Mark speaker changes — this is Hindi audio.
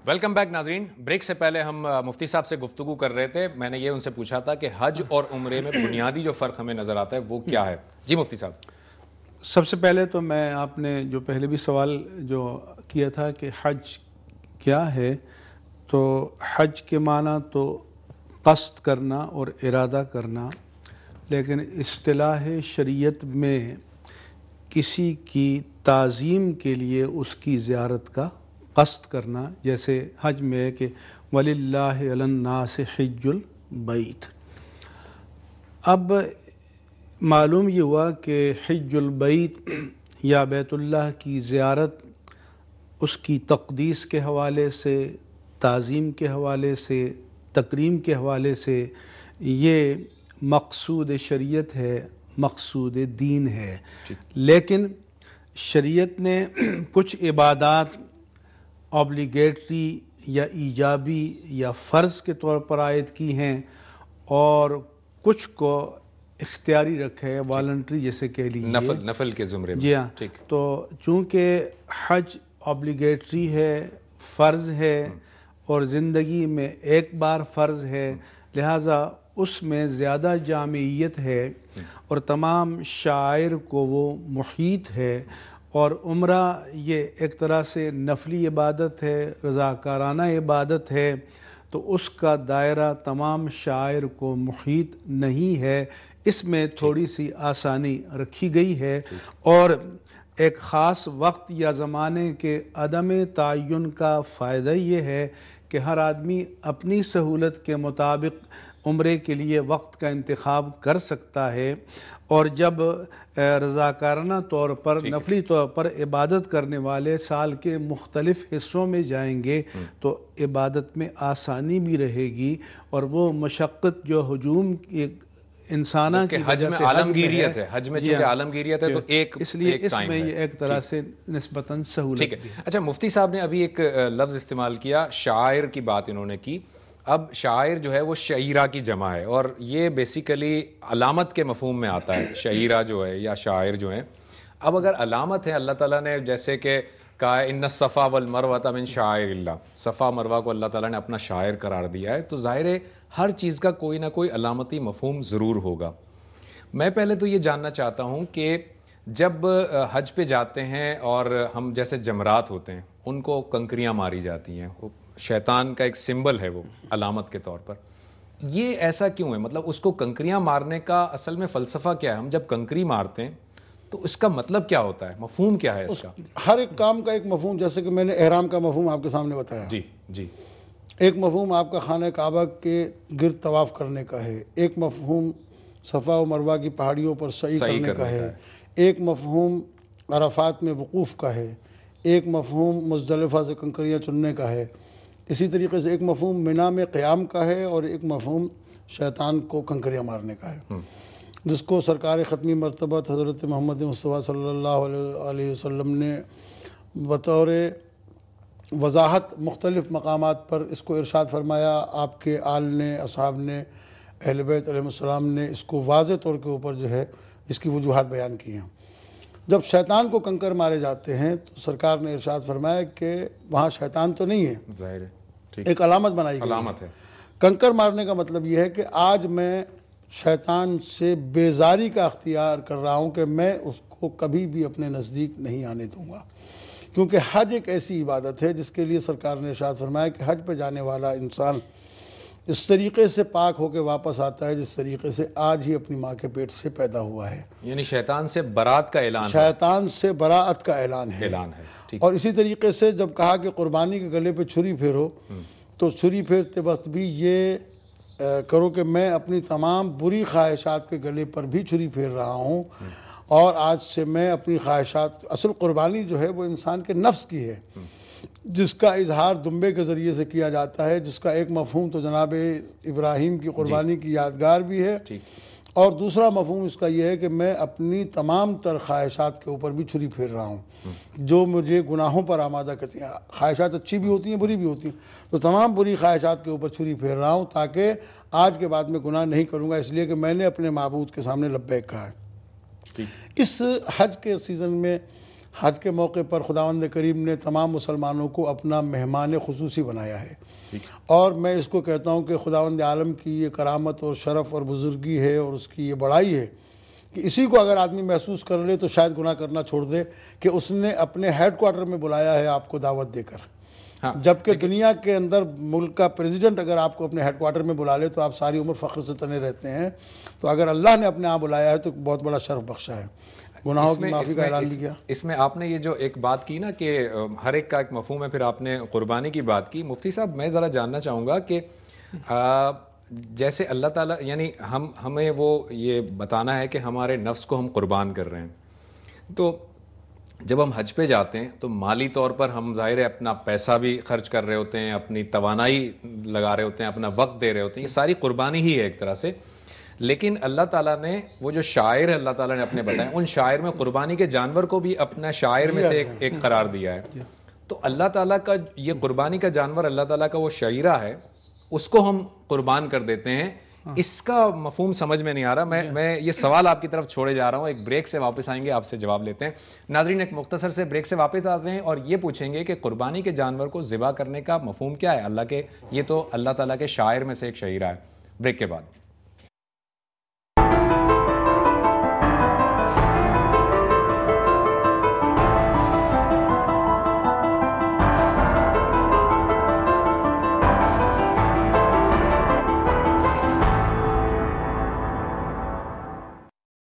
Speaker 1: वेलकम बैक नाजरीन ब्रेक से पहले हम मुफ्ती साहब से गुफ्तगू कर रहे थे। मैंने ये उनसे पूछा था कि हज और उम्रे में बुनियादी जो फ़र्क हमें नज़र आता है, वो क्या है? जी, मुफ्ती साहब।
Speaker 2: सबसे पहले तो मैं आपने जो पहले भी सवाल जो किया था कि हज क्या है तो हज के माना तो कस्त करना और इरादा करना, लेकिन इस्तिलाह शरीयत में किसी की ताज़ीम के लिए उसकी ज़ियारत का कस्त करना जैसे हज में है कि वलिल्लाह से हिजुल बैत। अब मालूम ये हुआ कि हिजुल बैत या बैतुल्लाह की ज़ियारत उसकी तकदीस के हवाले से ताज़ीम के हवाले से तकरीम के हवाले से ये मकसूद शरीयत है मकसूद दीन है। लेकिन शरीयत ने कुछ इबादात ऑब्लिगेटरी या ईजाबी या फ़र्ज़ के तौर पर आयद की हैं और कुछ को इख्तियारी रखे है वॉल्ट्री जैसे कह लीजिए।
Speaker 1: नफल नफल के जुमरे में।
Speaker 2: जी हाँ।
Speaker 1: ठीक।
Speaker 2: तो चूँकि हज ऑब्लीगेटरी है फ़र्ज़ है और ज़िंदगी में एक बार फ़र्ज़ है लिहाजा उसमें ज़्यादा जामियत है और तमाम शायर को वो मुहीत है और उम्रा ये एक तरह से नफली इबादत है रज़ाकाराना इबादत है तो उसका दायरा तमाम शायर को मुहित नहीं है। इसमें थोड़ी सी आसानी रखी गई है और एक ख़ास वक्त या ज़माने के अदम तयन का फ़ायदा ये है कि हर आदमी अपनी सहूलत के मुताबिक उम्रे के लिए वक्त का इंतखब कर सकता है। और जब रज़ाकाराना तौर पर नफली तौर पर इबादत करने वाले साल के मुख्तलिफ़ हिस्सों में जाएँगे तो इबादत में आसानी भी रहेगी। और वो मशक्क़त जो हजूम एक इंसाना
Speaker 1: कि हज में आलमगीरियत है। हज में चूँकि
Speaker 2: हाँ।
Speaker 1: आलमगीरियत है तो एक
Speaker 2: इसलिए
Speaker 1: एक
Speaker 2: इसमें ये एक तरह से निस्बतन सहूलत
Speaker 1: ठीक है। अच्छा मुफ्ती साहब ने अभी एक लफ्ज इस्तेमाल किया शायर की बात इन्होंने की। अब शायर जो है वो शईरा की जमा है और ये बेसिकली अलामत के मफहूम में आता है। शईरा जो है या शायर जो है। अब अगर अलामत है अल्लाह ताला ने जैसे कि कहा इन सफ़ा वल मरवा मिन शायर सफ़ा मरवा को अल्लाह ताला ने अपना शायर करार दिया है। तो ज़ाहिर है, हर चीज़ का कोई ना कोई अलामती मफहूम ज़रूर होगा। मैं पहले तो ये जानना चाहता हूँ कि जब हज पे जाते हैं और हम जैसे जमरात होते हैं, उनको कंकरियाँ मारी जाती हैं। शैतान का एक सिंबल है वो, अलामत के तौर पर। ये ऐसा क्यों है? मतलब उसको कंकरियाँ मारने का असल में फलसफा क्या है? हम जब कंकरी मारते हैं तो इसका मतलब क्या होता है? मफहूम क्या है इसका?
Speaker 3: हर एक काम का एक मफहूम जैसे कि मैंने एहराम का मफहूम आपके सामने बताया।
Speaker 1: जी जी।
Speaker 3: एक मफहूम आपका खाना काबा के गिर तवाफ करने का है। एक मफहूम सफ़ा व मरवा की पहाड़ियों पर सही
Speaker 1: सही
Speaker 3: करने का
Speaker 1: करने
Speaker 3: है। एक मफहूम अराफात में वकूफ़ का है। एक मफहूम मुजदलफा से कंकरियाँ चुनने का है। इसी तरीके से एक मफहूम मिना में क़्याम का है और एक मफहूम शैतान को कंकरियाँ मारने का है। जिसको सरकार ख़त्मी मरतबत हज़रत मोहम्मद मुस्तफ़ा अलैहि वसल्लम ने बतौर वजाहत मुख्तलिफ़ मकाम पर इसको इरशाद फरमाया। आपके आल ने असहाब ने अहल बैत ने इसको वाज तौर के ऊपर जो है इसकी वजूहत बयान की हैं। जब शैतान को कंकर मारे जाते हैं तो सरकार ने इरशाद फरमाया कि वहाँ शैतान तो नहीं है।
Speaker 1: ज़ाहिर है
Speaker 3: एक अलामत बनाई है।
Speaker 1: अलामत है।
Speaker 3: कंकर मारने का मतलब यह है कि आज मैं शैतान से बेजारी का अख्तियार कर रहा हूँ कि मैं उसको कभी भी अपने नज़दीक नहीं आने दूँगा। क्योंकि हज एक ऐसी इबादत है जिसके लिए सरकार ने इरशाद फरमाया कि हज पर जाने वाला इंसान इस तरीके से पाक होकर वापस आता है जिस तरीके से आज ही अपनी माँ के पेट से पैदा हुआ है।
Speaker 1: यानी शैतान से बरात का ऐलान है।
Speaker 3: शैतान से बरात का ऐलान है।
Speaker 1: ऐलान है ठीक।
Speaker 3: और इसी तरीके से जब कहा कि कुर्बानी के गले पे छुरी फेरो तो छुरी फेरते वक्त भी ये करो कि मैं अपनी तमाम बुरी ख्वाहिशात के गले पर भी छुरी फेर रहा हूँ। और आज से मैं अपनी ख्वाहिशात असल कुर्बानी जो है वो इंसान के नफ्स की है जिसका इजहार दुम्बे के ज़रिए से किया जाता है जिसका एक मफहूम तो जनाब इब्राहिम की कुर्बानी की यादगार भी है।
Speaker 1: ठीक।
Speaker 3: और दूसरा मफहम इसका यह है कि मैं अपनी तमाम तर ख्वाहिशात के ऊपर भी छुरी फेर रहा हूँ। जो मुझे गुनाहों पर आमादा करती हैं ख्वाहिशात अच्छी भी होती हैं बुरी भी होती हैं तो तमाम बुरी ख्वाहिशात के ऊपर छुरी फेर रहा हूँ ताकि आज के बाद में गुनाह नहीं करूँगा इसलिए कि मैंने अपने महबूद के सामने लब्बैक कहा है। इस हज के सीज़न में हज के मौके पर खुदावंद करीम ने तमाम मुसलमानों को अपना मेहमान खसूसी बनाया है। और मैं इसको कहता हूँ कि खुदावंद आलम की ये करामत और शरफ और बुजुर्गी है और उसकी ये बड़ाई है कि इसी को अगर आदमी महसूस कर ले तो शायद गुना करना छोड़ दे कि उसने अपने हेड क्वार्टर में बुलाया है आपको दावत देकर। हाँ, जबकि दुनिया के अंदर मुल्क का प्रेसिडेंट अगर आपको अपने हेडक्वार्टर में बुला ले तो आप सारी उम्र फ़ख्र से तने रहते हैं। तो अगर अल्लाह ने अपने यहाँ बुलाया है तो बहुत बड़ा शर्फ बख्शा है। गुनाहों की माफ़ी का ऐलान भी किया।
Speaker 1: इसमें आपने ये जो एक बात की ना कि हर एक का एक मफहूम है फिर आपने कुर्बानी की बात की। मुफ्ती साहब मैं ज़रा जानना चाहूँगा कि जैसे अल्लाह ताला यानी हम हमें वो ये बताना है कि हमारे नफ्स को हम कुर्बान कर रहे हैं। तो जब हम हज पे जाते हैं तो माली तौर पर हम ज़ाहिर है अपना पैसा भी खर्च कर रहे होते हैं अपनी तवानाई लगा रहे होते हैं अपना वक्त दे रहे होते हैं। ये सारी कुर्बानी ही है एक तरह से। लेकिन अल्लाह ताला ने वो जो शायर है अल्लाह ताला ने अपने बताए उन शायर में कुर्बानी के जानवर को भी अपना शायर में से एक, एक करार दिया है। तो अल्लाह ताला का ये कुर्बानी का जानवर अल्लाह ताला का वो शायरा है उसको हम कुर्बान कर देते हैं। हाँ। इसका मफहूम समझ में नहीं आ रहा। मैं मैं ये सवाल आपकी तरफ़ छोड़े जा रहा हूँ। एक ब्रेक से वापस आएँगे आपसे जवाब लेते हैं। नाजरीन एक मुख्तसर से ब्रेक से वापस आते हैं और ये पूछेंगे कि कुर्बानी के जानवर को ज़िबा करने का मफहूम क्या है? अल्लाह के ये तो अल्लाह ताला के शायर में से एक शहीरा है। ब्रेक के बाद।